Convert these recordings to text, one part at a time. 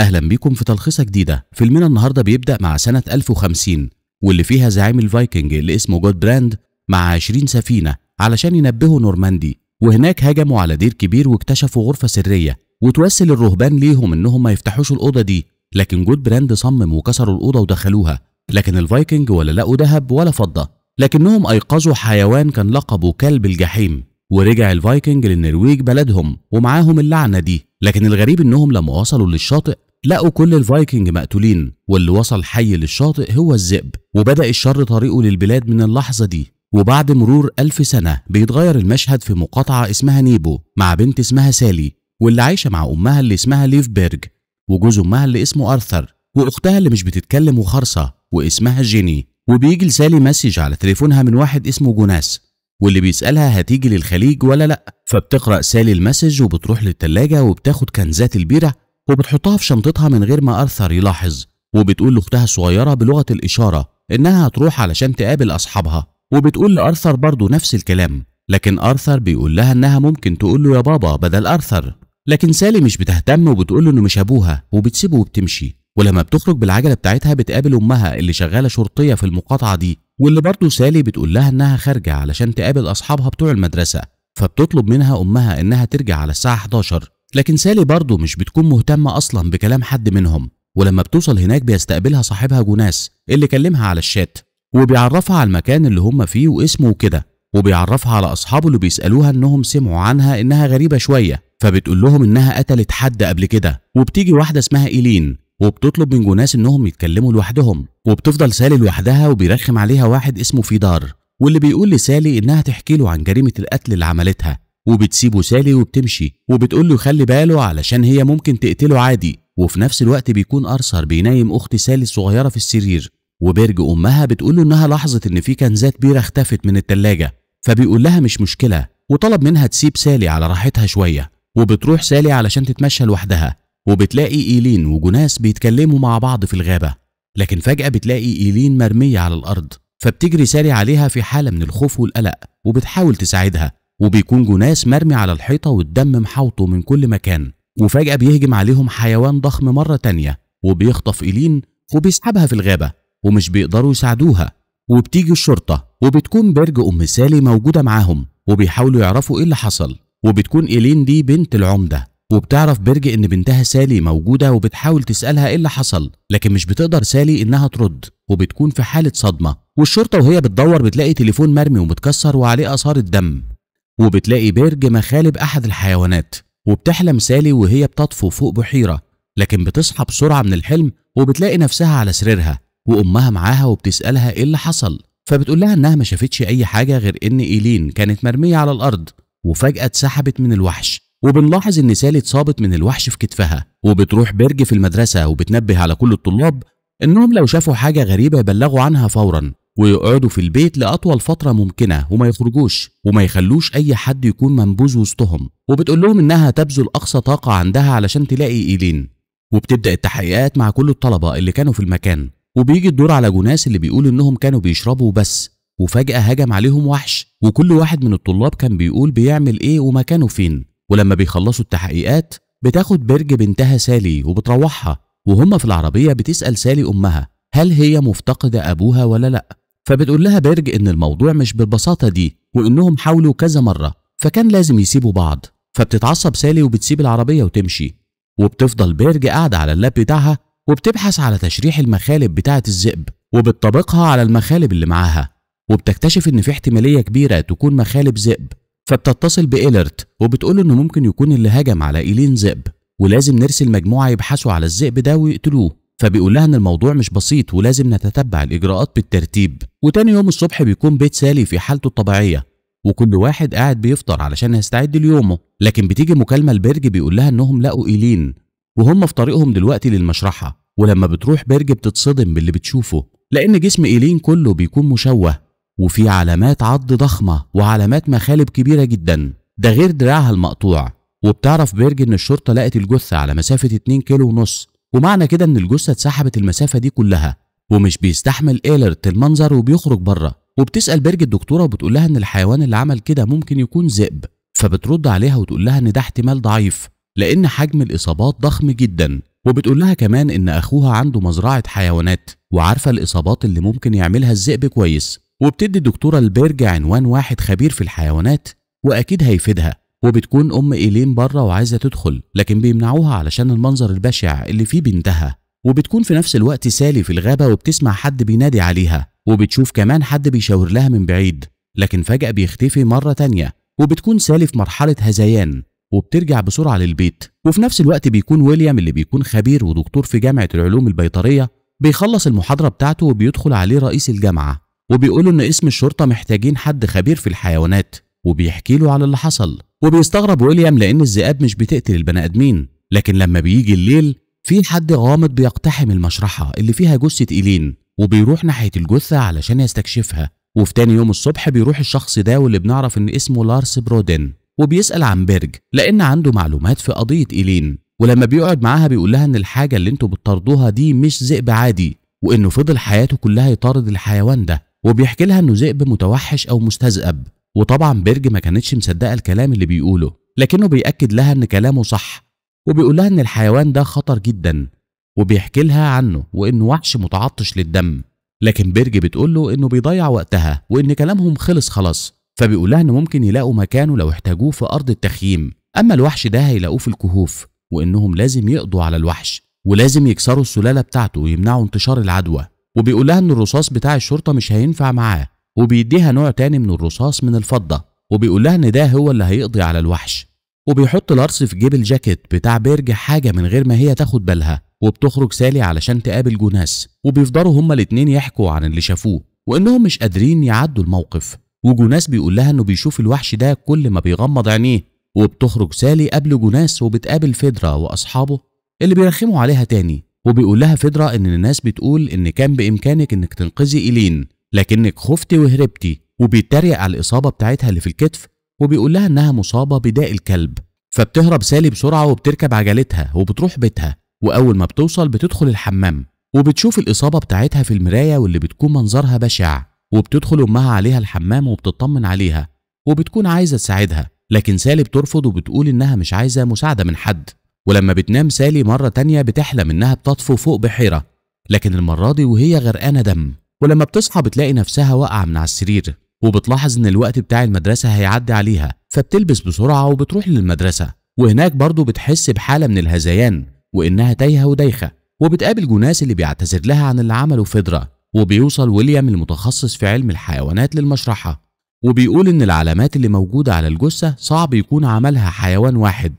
أهلا بيكم في تلخيصة جديدة. فيلمنا النهاردة بيبدأ مع سنة 1050 واللي فيها زعيم الفايكنج اللي اسمه جود براند مع 20 سفينة علشان ينهبوا نورماندي. وهناك هجموا على دير كبير واكتشفوا غرفة سرية وتوسل الرهبان ليهم إنهم ما يفتحوش الأوضة دي. لكن جود براند صمم وكسروا الأوضة ودخلوها. لكن الفايكنج ولا لقوا ذهب ولا فضة. لكنهم أيقظوا حيوان كان لقبه كلب الجحيم. ورجع الفايكنج للنرويج بلدهم ومعاهم اللعنة دي. لكن الغريب إنهم لما وصلوا للشاطئ. لقوا كل الفايكنج مقتولين واللي وصل حي للشاطئ هو الذئب وبدأ الشر طريقه للبلاد من اللحظة دي. وبعد مرور ألف سنة بيتغير المشهد في مقاطعة اسمها نيبو مع بنت اسمها سالي واللي عايشة مع أمها اللي اسمها ليفبرج وجوز أمها اللي اسمه أرثر وأختها اللي مش بتتكلم وخرصة واسمها جيني. وبيجي لسالي message على تليفونها من واحد اسمه جوناس واللي بيسألها هتيجي للخليج ولا لأ. فبتقرأ سالي ال message وبتروح للتلاجة وبتاخد كانزات البيرة وبتحطها في شنطتها من غير ما أرثر يلاحظ وبتقول لأختها الصغيرة بلغة الإشارة إنها هتروح علشان تقابل أصحابها وبتقول لأرثر برضه نفس الكلام لكن أرثر بيقول لها إنها ممكن تقول له يا بابا بدل أرثر لكن سالي مش بتهتم وبتقول له إنه مش أبوها وبتسيبه وبتمشي ولما بتخرج بالعجلة بتاعتها بتقابل أمها اللي شغالة شرطية في المقاطعة دي واللي برضه سالي بتقول لها إنها خارجة علشان تقابل أصحابها بتوع المدرسة فبتطلب منها أمها إنها ترجع على الساعة 11 لكن سالي برضه مش بتكون مهتمة أصلا بكلام حد منهم ولما بتوصل هناك بيستقبلها صاحبها جوناس اللي كلمها على الشات وبيعرفها على المكان اللي هم فيه واسمه وكده وبيعرفها على أصحابه اللي بيسألوها إنهم سمعوا عنها إنها غريبة شوية فبتقول لهم إنها قتلت حد قبل كده. وبتيجي واحدة اسمها إيلين وبتطلب من جوناس إنهم يتكلموا لوحدهم. وبتفضل سالي لوحدها وبيرخم عليها واحد اسمه فيدار واللي بيقول لسالي إنها تحكي له عن جريمة القتل اللي عملتها. وبتسيبه سالي وبتمشي وبتقول له يخلي باله علشان هي ممكن تقتله عادي. وفي نفس الوقت بيكون أرثر بينايم أخت سالي الصغيرة في السرير. وبرج أمها بتقول له إنها لاحظت إن في كنزات بيرة اختفت من التلاجة. فبيقول لها مش مشكلة وطلب منها تسيب سالي على راحتها شوية. وبتروح سالي علشان تتمشى لوحدها. وبتلاقي إيلين وجوناس بيتكلموا مع بعض في الغابة. لكن فجأة بتلاقي إيلين مرمية على الأرض. فبتجري سالي عليها في حالة من الخوف والقلق وبتحاول تساعدها. وبيكون جوناس مرمي على الحيطة والدم محاوطه من كل مكان وفجأة بيهجم عليهم حيوان ضخم مرة تانية وبيخطف إيلين وبيسحبها في الغابة ومش بيقدروا يساعدوها وبتيجي الشرطة وبتكون برج أم سالي موجودة معاهم وبيحاولوا يعرفوا إيه اللي حصل وبتكون إيلين دي بنت العمدة وبتعرف برج إن بنتها سالي موجودة وبتحاول تسألها إيه اللي حصل لكن مش بتقدر سالي إنها ترد وبتكون في حالة صدمة والشرطة وهي بتدور بتلاقي تليفون مرمي ومتكسر وعليه آثار الدم. وبتلاقي بيرج مخالب أحد الحيوانات وبتحلم سالي وهي بتطفو فوق بحيرة لكن بتصحى بسرعة من الحلم وبتلاقي نفسها على سريرها وأمها معاها وبتسألها إيه اللي حصل فبتقول لها إنها ما شافتش أي حاجة غير إن إيلين كانت مرمية على الأرض وفجأة اتسحبت من الوحش وبنلاحظ إن سالي اتصابت من الوحش في كتفها وبتروح بيرج في المدرسة وبتنبه على كل الطلاب إنهم لو شافوا حاجة غريبة يبلغوا عنها فورا. ويقعدوا في البيت لأطول فترة ممكنة وما يخرجوش وما يخلوش أي حد يكون منبوذ وسطهم. وبتقول لهم إنها تبذل أقصى طاقة عندها علشان تلاقي إيلين وبتبدأ التحقيقات مع كل الطلبة اللي كانوا في المكان. وبيجي الدور على جوناس اللي بيقول إنهم كانوا بيشربوا بس. وفجأة هجم عليهم وحش. وكل واحد من الطلاب كان بيقول بيعمل إيه ومكانه فين. ولما بيخلصوا التحقيقات بتاخد برج بنتها سالي وبتروحها. وهم في العربية بتسأل سالي أمها هل هي مفتقدة أبوها ولا لأ. فبتقول لها بيرج إن الموضوع مش بالبساطة دي وإنهم حاولوا كذا مرة فكان لازم يسيبوا بعض فبتتعصب سالي وبتسيب العربية وتمشي. وبتفضل بيرج قاعدة على اللاب بتاعها وبتبحث على تشريح المخالب بتاعة الذئب وبتطبقها على المخالب اللي معاها. وبتكتشف إن في احتمالية كبيرة تكون مخالب ذئب. فبتتصل بإيلرت وبتقول إنه ممكن يكون اللي هجم على إيلين ذئب ولازم نرسل مجموعة يبحثوا على الذئب ده ويقتلوه. فبيقول لها إن الموضوع مش بسيط ولازم نتتبع الإجراءات بالترتيب. وتاني يوم الصبح بيكون بيت سالي في حالته الطبيعية وكل واحد قاعد بيفطر علشان يستعد ليومه. لكن بتيجي مكالمة لبرج بيقول لها إنهم لقوا إيلين وهم في طريقهم دلوقتي للمشرحة. ولما بتروح برج بتتصدم باللي بتشوفه لأن جسم إيلين كله بيكون مشوه وفي علامات عض ضخمة وعلامات مخالب كبيرة جدا. ده غير دراعها المقطوع. وبتعرف بيرج إن الشرطة لقت الجثة على مسافة 2 كيلو ونص. ومعنى كده إن الجثة اتسحبت المسافة دي كلها ومش بيستحمل ايلرت المنظر وبيخرج بره. وبتسأل بيرج الدكتورة وبتقول لها إن الحيوان اللي عمل كده ممكن يكون ذئب فبترد عليها وتقول لها إن ده احتمال ضعيف لأن حجم الإصابات ضخم جدا. وبتقول لها كمان إن أخوها عنده مزرعة حيوانات وعارفة الإصابات اللي ممكن يعملها الذئب كويس. وبتدي الدكتورة البرج عنوان واحد خبير في الحيوانات وأكيد هيفيدها. وبتكون أم إيلين بره وعايزة تدخل لكن بيمنعوها علشان المنظر البشع اللي فيه بنتها. وبتكون في نفس الوقت سالي في الغابة وبتسمع حد بينادي عليها وبتشوف كمان حد بيشاور لها من بعيد. لكن فجأة بيختفي مرة تانية وبتكون سالي في مرحلة هذيان وبترجع بسرعة للبيت. وفي نفس الوقت بيكون ويليام اللي بيكون خبير ودكتور في جامعة العلوم البيطرية بيخلص المحاضرة بتاعته وبيدخل عليه رئيس الجامعة. وبيقوله إن اسم الشرطة محتاجين حد خبير في الحيوانات وبيحكي له على اللي حصل. وبيستغرب ويليام لأن الذئاب مش بتقتل البني آدمين لكن لما بيجي الليل في حد غامض بيقتحم المشرحة اللي فيها جثة إيلين وبيروح ناحية الجثة علشان يستكشفها وفي تاني يوم الصبح بيروح الشخص ده واللي بنعرف إن اسمه لارس برودن وبيسأل عن بيرج لأن عنده معلومات في قضية إيلين ولما بيقعد معاها بيقول لها إن الحاجة اللي أنتوا بتطاردوها دي مش ذئب عادي وإنه فضل حياته كلها يطارد الحيوان ده وبيحكي لها إنه ذئب متوحش أو مستذئب. وطبعا بيرج ما كانتش مصدقة الكلام اللي بيقوله لكنه بيأكد لها إن كلامه صح وبيقول لها إن الحيوان ده خطر جدا وبيحكي لها عنه وإنه وحش متعطش للدم. لكن بيرج بتقول له إنه بيضيع وقتها وإن كلامهم خلص خلاص فبيقول لها إن ممكن يلاقوا مكانه لو احتاجوه في أرض التخييم. أما الوحش ده هيلاقوه في الكهوف وإنهم لازم يقضوا على الوحش ولازم يكسروا السلالة بتاعته ويمنعوا انتشار العدوى. وبيقول لها إن الرصاص بتاع الشرطة مش هينفع معاه وبيديها نوع تاني من الرصاص من الفضة وبيقول لها إن ده هو اللي هيقضي على الوحش. وبيحط لارس في جيب الجاكيت بتاع بيرج حاجة من غير ما هي تاخد بالها وبتخرج سالي علشان تقابل جوناس. وبيفضلوا هما الاتنين يحكوا عن اللي شافوه وإنهم مش قادرين يعدوا الموقف. وجوناس بيقول لها إنه بيشوف الوحش ده كل ما بيغمض عينيه. وبتخرج سالي قبل جوناس وبتقابل فيدرا وأصحابه اللي بيرخموا عليها تاني. وبيقول لها فيدرا إن الناس بتقول إن كان بإمكانك إنك تنقذي إيلين. لكنك خفتي وهربتي وبيتريق على الإصابة بتاعتها اللي في الكتف وبيقول لها إنها مصابة بداء الكلب. فبتهرب سالي بسرعة وبتركب عجلتها وبتروح بيتها. وأول ما بتوصل بتدخل الحمام وبتشوف الإصابة بتاعتها في المراية واللي بتكون منظرها بشع. وبتدخل أمها عليها الحمام وبتطمن عليها وبتكون عايزة تساعدها. لكن سالي بترفض وبتقول إنها مش عايزة مساعدة من حد. ولما بتنام سالي مرة تانية بتحلم إنها بتطفو فوق بحيرة. لكن المرة دي وهي غرقانة دم. ولما بتصحى بتلاقي نفسها واقعة من على السرير وبتلاحظ إن الوقت بتاع المدرسة هيعدي عليها فبتلبس بسرعة وبتروح للمدرسة. وهناك برضه بتحس بحالة من الهذيان وإنها تايهة ودايخة. وبتقابل جوناس اللي بيعتذر لها عن اللي عمله فيدرا وبيوصل ويليام المتخصص في علم الحيوانات للمشرحة. وبيقول إن العلامات اللي موجودة على الجثة صعب يكون عملها حيوان واحد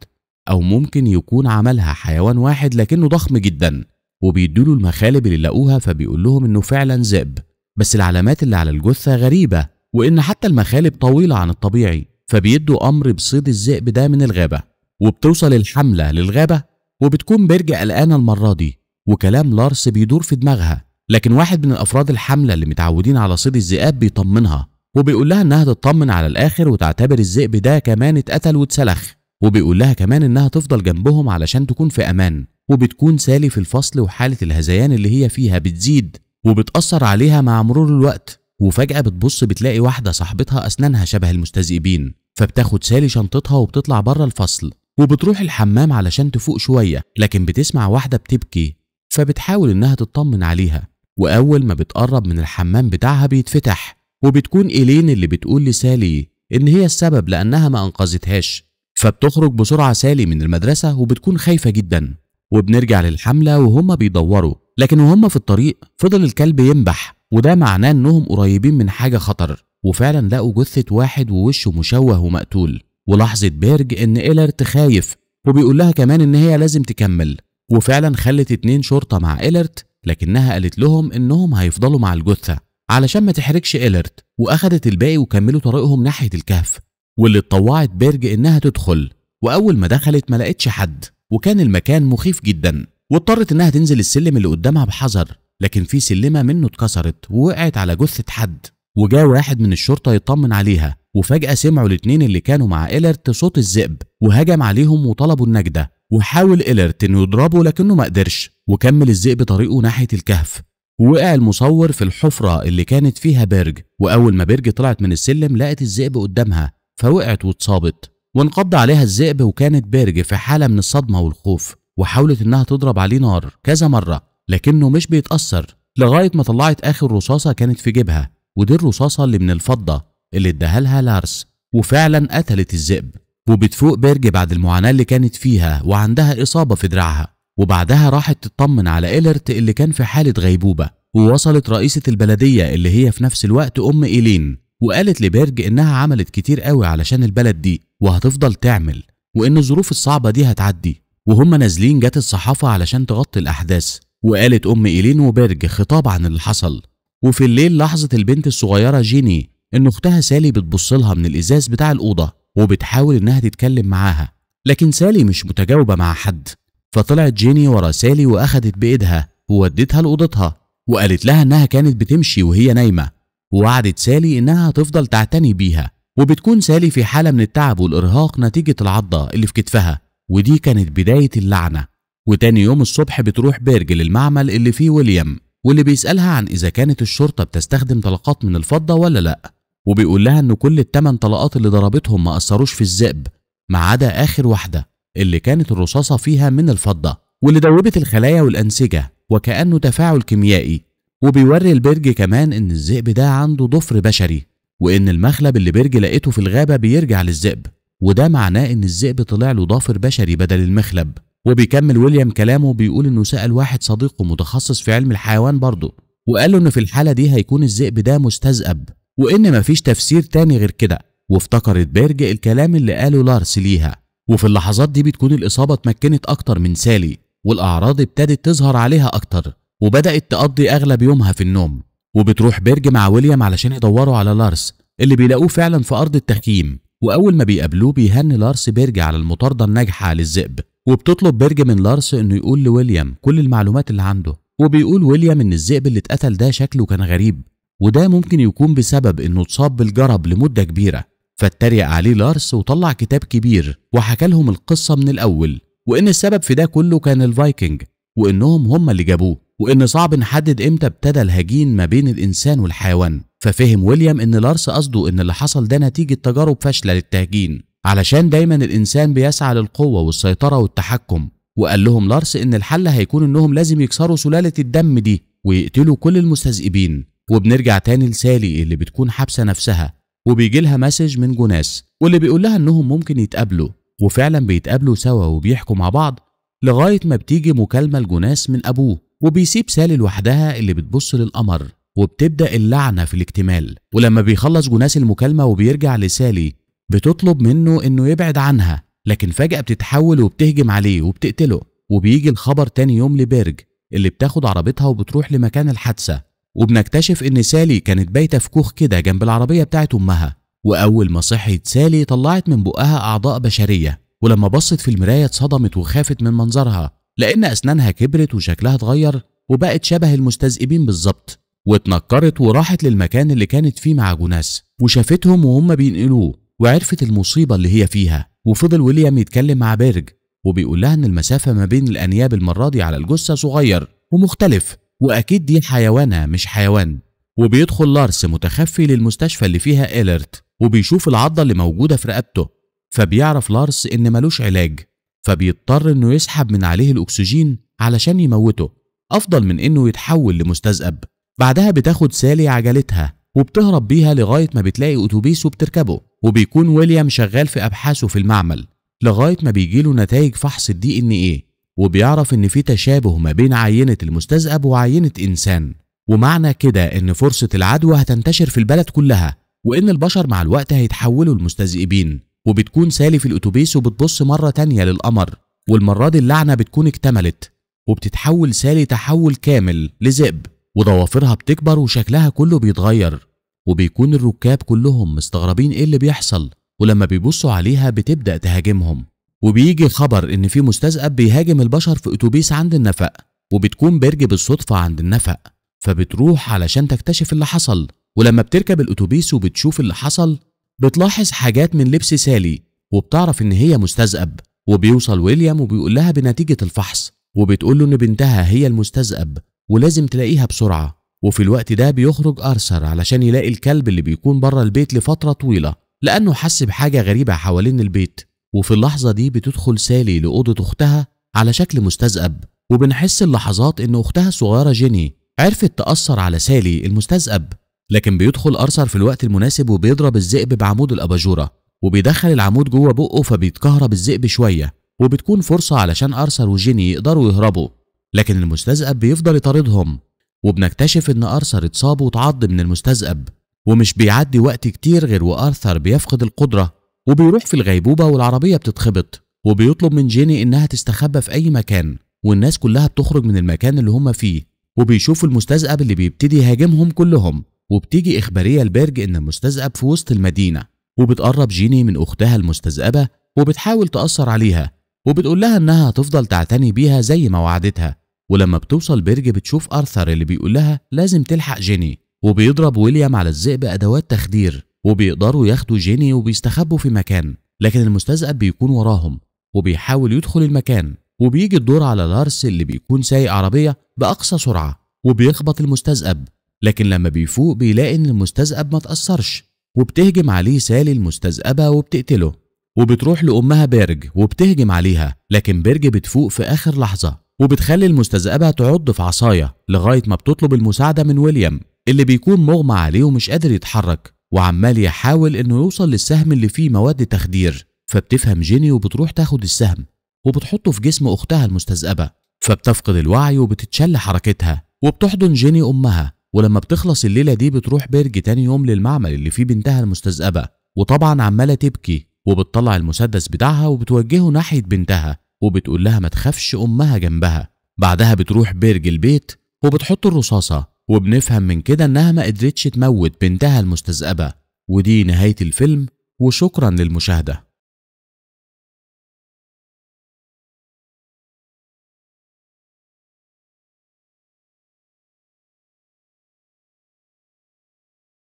أو ممكن يكون عملها حيوان واحد لكنه ضخم جدا. وبيدوله المخالب اللي لقوها فبيقول لهم إنه فعلا ذئب. بس العلامات اللي على الجثة غريبة وإن حتى المخالب طويلة عن الطبيعي فبيدوا أمر بصيد الذئب ده من الغابة. وبتوصل الحملة للغابة وبتكون بيرج قلقانة المرة دي وكلام لارس بيدور في دماغها. لكن واحد من الأفراد الحملة اللي متعودين على صيد الذئاب بيطمنها وبيقول لها إنها تطمن على الآخر وتعتبر الذئب ده كمان اتقتل واتسلخ. وبيقول لها كمان إنها تفضل جنبهم علشان تكون في أمان. وبتكون سالي في الفصل وحالة الهذيان اللي هي فيها بتزيد وبتأثر عليها مع مرور الوقت. وفجأة بتبص بتلاقي واحدة صاحبتها أسنانها شبه المستذئبين فبتاخد سالي شنطتها وبتطلع بره الفصل. وبتروح الحمام علشان تفوق شوية لكن بتسمع واحدة بتبكي فبتحاول إنها تطمن عليها. وأول ما بتقرب من الحمام بتاعها بيتفتح وبتكون إيلين اللي بتقول لسالي إن هي السبب لأنها ما أنقذتهاش. فبتخرج بسرعة سالي من المدرسة وبتكون خايفة جدا. وبنرجع للحملة وهم بيدوروا. لكن وهم في الطريق فضل الكلب ينبح وده معناه إنهم قريبين من حاجة خطر. وفعلا لقوا جثة واحد ووشه مشوه ومقتول. ولاحظت بيرج إن إيلرت خايف وبيقول لها كمان إن هي لازم تكمل. وفعلا خلت اتنين شرطة مع إيلرت لكنها قالت لهم إنهم هيفضلوا مع الجثة. علشان ما تحرجش إيلرت وأخدت الباقي وكملوا طريقهم ناحية الكهف. واللي اتطوعت بيرج إنها تدخل وأول ما دخلت ما لقتش حد. وكان المكان مخيف جدا واضطرت إنها تنزل السلم اللي قدامها بحذر لكن في سلمة منه اتكسرت ووقعت على جثة حد وجاء واحد من الشرطة يطمن عليها وفجأة سمعوا الاتنين اللي كانوا مع إيلرت صوت الذئب وهجم عليهم وطلبوا النجدة وحاول إيلرت إنه يضربه لكنه ما قدرش وكمل الذئب طريقه ناحية الكهف. ووقع المصور في الحفرة اللي كانت فيها بيرج وأول ما بيرج طلعت من السلم لقت الذئب قدامها فوقعت واتصابت. وانقض عليها الذئب وكانت بيرج في حالة من الصدمة والخوف وحاولت إنها تضرب عليه نار كذا مرة لكنه مش بيتأثر لغاية ما طلعت آخر رصاصة كانت في جيبها ودي الرصاصة اللي من الفضة اللي اداها لها لارس وفعلا قتلت الذئب. وبتفوق بيرج بعد المعاناة اللي كانت فيها وعندها إصابة في دراعها وبعدها راحت تطمن على إيلرت اللي كان في حالة غيبوبة. ووصلت رئيسة البلدية اللي هي في نفس الوقت أم إيلين وقالت لبيرج إنها عملت كتير قوي علشان البلد دي. وهتفضل تعمل وإن الظروف الصعبة دي هتعدي. وهم نازلين جت الصحافة علشان تغطي الأحداث وقالت أم إيلين وبيرج خطاب عن اللي حصل. وفي الليل لاحظت البنت الصغيرة جيني إن أختها سالي بتبص لها من الإزاز بتاع الأوضة وبتحاول إنها تتكلم معاها. لكن سالي مش متجاوبة مع حد. فطلعت جيني ورا سالي وأخدت بإيدها وودتها لأوضتها وقالت لها إنها كانت بتمشي وهي نايمة. ووعدت سالي إنها هتفضل تعتني بيها. وبتكون سالي في حالة من التعب والإرهاق نتيجة العضة اللي في كتفها ودي كانت بداية اللعنة. وتاني يوم الصبح بتروح بيرج للمعمل اللي فيه ويليام واللي بيسألها عن إذا كانت الشرطة بتستخدم طلقات من الفضة ولا لأ. وبيقول لها إن كل التمن طلقات اللي ضربتهم ما أثروش في الذئب ما عدا آخر واحدة اللي كانت الرصاصة فيها من الفضة واللي دوبت الخلايا والأنسجة وكأنه تفاعل كيميائي. وبيوري البرج كمان إن الذئب ده عنده ضفر بشري. وإن المخلب اللي بيرج لقيته في الغابة بيرجع للذئب. وده معناه إن الذئب طلع له ضافر بشري بدل المخلب. وبيكمل ويليام كلامه بيقول إنه سأل واحد صديقه متخصص في علم الحيوان برضه وقال له إن في الحالة دي هيكون الذئب ده مستذئب وإن مفيش تفسير تاني غير كده. وافتكرت بيرج الكلام اللي قاله لارس ليها. وفي اللحظات دي بتكون الإصابة اتمكنت أكتر من سالي والأعراض ابتدت تظهر عليها أكتر وبدأت تقضي أغلب يومها في النوم. وبتروح بيرج مع ويليام علشان يدوروا على لارس اللي بيلاقوه فعلا في أرض التخييم وأول ما بيقابلوه بيهني لارس بيرج على المطاردة الناجحة للذئب وبتطلب بيرج من لارس إنه يقول لويليام كل المعلومات اللي عنده. وبيقول ويليام إن الذئب اللي اتقتل ده شكله كان غريب وده ممكن يكون بسبب إنه اتصاب بالجرب لمدة كبيرة. فاتريق عليه لارس وطلع كتاب كبير وحكى لهم القصة من الأول وإن السبب في ده كله كان الفايكنج وإنهم هم اللي جابوه. وإن صعب نحدد إمتى ابتدى الهجين ما بين الإنسان والحيوان. ففهم ويليام إن لارس قصده إن اللي حصل ده نتيجة تجارب فاشلة للتهجين علشان دايما الإنسان بيسعى للقوة والسيطرة والتحكم. وقال لهم لارس إن الحل هيكون إنهم لازم يكسروا سلالة الدم دي ويقتلوا كل المستذئبين. وبنرجع تاني لسالي اللي بتكون حابسة نفسها. وبيجي لها مسج من جوناس واللي بيقول لها إنهم ممكن يتقابلوا. وفعلا بيتقابلوا سوا وبيحكوا مع بعض لغاية ما بتيجي مكالمة لجوناس من أبوه. وبيسيب سالي لوحدها اللي بتبص للقمر وبتبدأ اللعنة في الاكتمال. ولما بيخلص جوناس المكالمة وبيرجع لسالي بتطلب منه إنه يبعد عنها لكن فجأة بتتحول وبتهجم عليه وبتقتله. وبيجي الخبر تاني يوم لبيرج اللي بتاخد عربيتها وبتروح لمكان الحادثة. وبنكتشف إن سالي كانت بايتة في كوخ كده جنب العربية بتاعت أمها. وأول ما صحيت سالي طلعت من بقها أعضاء بشرية. ولما بصت في المراية اتصدمت وخافت من منظرها. لأن أسنانها كبرت وشكلها اتغير وبقت شبه المستذئبين بالظبط واتنكرت وراحت للمكان اللي كانت فيه مع جوناس وشافتهم وهم بينقلوه وعرفت المصيبة اللي هي فيها. وفضل ويليام يتكلم مع بيرج وبيقول لها إن المسافة ما بين الأنياب المرة دي على الجثة صغير ومختلف وأكيد دي حيوانة مش حيوان. وبيدخل لارس متخفي للمستشفى اللي فيها إيلرت وبيشوف العضة اللي موجودة في رقبته فبيعرف لارس إن ملوش علاج. فبيضطر إنه يسحب من عليه الأكسجين علشان يموته. أفضل من إنه يتحول لمستذئب. بعدها بتاخد سالي عجلتها وبتهرب بيها لغاية ما بتلاقي أتوبيس وبتركبه. وبيكون ويليام شغال في أبحاثه في المعمل لغاية ما بيجيله نتائج فحص الدي إن إيه. وبيعرف إن في تشابه ما بين عينة المستذئب وعينة إنسان. ومعنى كده إن فرصة العدوى هتنتشر في البلد كلها وإن البشر مع الوقت هيتحولوا لمستذئبين. وبتكون سالي في الأتوبيس وبتبص مرة تانية للقمر والمرة دي اللعنة بتكون اكتملت وبتتحول سالي تحول كامل لذئب وضوافرها بتكبر وشكلها كله بيتغير وبيكون الركاب كلهم مستغربين إيه اللي بيحصل ولما بيبصوا عليها بتبدأ تهاجمهم. وبيجي خبر إن في مستذئب بيهاجم البشر في أتوبيس عند النفق وبتكون بيرج بالصدفة عند النفق فبتروح علشان تكتشف اللي حصل ولما بتركب الأتوبيس وبتشوف اللي حصل بتلاحظ حاجات من لبس سالي وبتعرف إن هي مستذئب. وبيوصل ويليام وبيقول لها بنتيجة الفحص وبتقول له إن بنتها هي المستذئب ولازم تلاقيها بسرعة. وفي الوقت ده بيخرج أرثر علشان يلاقي الكلب اللي بيكون بره البيت لفترة طويلة لأنه حس بحاجة غريبة حوالين البيت. وفي اللحظة دي بتدخل سالي لأوضة أختها على شكل مستذئب. وبنحس اللحظات إن أختها الصغيرة جيني عرفت تأثر على سالي المستذئب. لكن بيدخل أرثر في الوقت المناسب وبيضرب الذئب بعمود الأباجورة وبيدخل العمود جوه بقه فبيتكهرب الذئب شوية وبتكون فرصة علشان أرثر وجيني يقدروا يهربوا. لكن المستذئب بيفضل يطاردهم وبنكتشف إن أرثر اتصاب وتعض من المستذئب ومش بيعدي وقت كتير غير وأرثر بيفقد القدرة وبيروح في الغيبوبة والعربية بتتخبط وبيطلب من جيني إنها تستخبى في أي مكان والناس كلها بتخرج من المكان اللي هم فيه وبيشوفوا المستذئب اللي بيبتدي يهاجمهم كلهم. وبتيجي إخبارية لبرج إن المستذئب في وسط المدينة وبتقرب جيني من أختها المستذئبة وبتحاول تأثر عليها وبتقول لها إنها هتفضل تعتني بيها زي ما وعدتها ولما بتوصل برج بتشوف أرثر اللي بيقول لها لازم تلحق جيني وبيضرب ويليام على الذئب أدوات تخدير وبيقدروا ياخدوا جيني وبيستخبوا في مكان لكن المستذئب بيكون وراهم وبيحاول يدخل المكان وبيجي الدور على لارس اللي بيكون سايق عربية بأقصى سرعة وبيخبط المستذئب لكن لما بيفوق بيلاقي إن المستذئب ما تأثرش وبتهجم عليه سالي المستذئبة وبتقتله وبتروح لأمها بيرج وبتهجم عليها لكن بيرج بتفوق في آخر لحظة وبتخلي المستذئبة تعض في عصاية لغاية ما بتطلب المساعدة من ويليام اللي بيكون مغمى عليه ومش قادر يتحرك وعمال يحاول إنه يوصل للسهم اللي فيه مواد تخدير فبتفهم جيني وبتروح تاخد السهم وبتحطه في جسم أختها المستذئبة فبتفقد الوعي وبتتشل حركتها وبتحضن جيني أمها ولما بتخلص الليلة دي بتروح بيرج تاني يوم للمعمل اللي فيه بنتها المستذئبة. وطبعا عمالة تبكي وبتطلع المسدس بتاعها وبتوجهه ناحية بنتها وبتقول لها ما تخافش أمها جنبها. بعدها بتروح بيرج البيت وبتحط الرصاصة وبنفهم من كده إنها ما قدرتش تموت بنتها المستذئبة. ودي نهاية الفيلم وشكرا للمشاهدة.